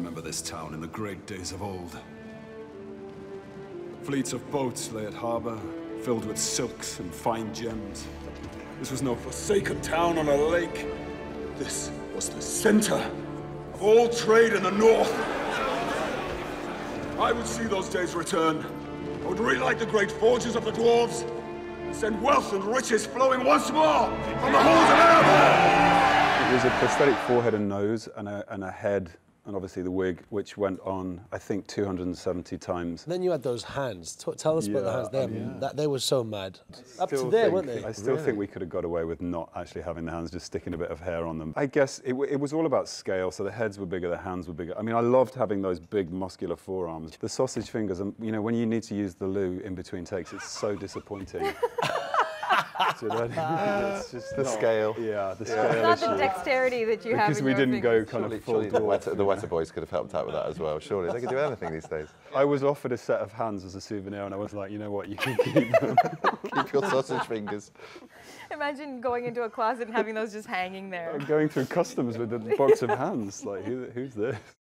remember this town in the great days of old. Fleets of boats lay at harbor, filled with silks and fine gems. This was no forsaken town on a lake. This was the center of all trade in the north. I would see those days return. I would relight the great forges of the dwarves and send wealth and riches flowing once more from the halls of Erebor. It was a prosthetic forehead and nose and a, and a head and obviously the wig, which went on, I think, 270 times. Then you had those hands. T- tell us about the hands. They, yeah. that, they were so mad. Up to Still there, think- weren't they? I still think we could have got away with not actually having the hands, just sticking a bit of hair on them. I guess it, w- it was all about scale, so the heads were bigger, the hands were bigger. I mean, I loved having those big muscular forearms. The sausage fingers, and you know, when you need to use the loo in between takes, it's so disappointing. Do you know what I mean? It's just The not- scale. Yeah, the It's scale not the dexterity that you have Because in we your didn't go fingers. kind Surely, of full surely the, Weta, the. Weta Boys could have helped out with that as well. Surely they could do anything these days. I was offered a set of hands as a souvenir, and I was like, you know what, you can keep them. Keep your sausage fingers. Imagine going into a closet and having those just hanging there. going through customs with a box of hands. Like, who, who's this?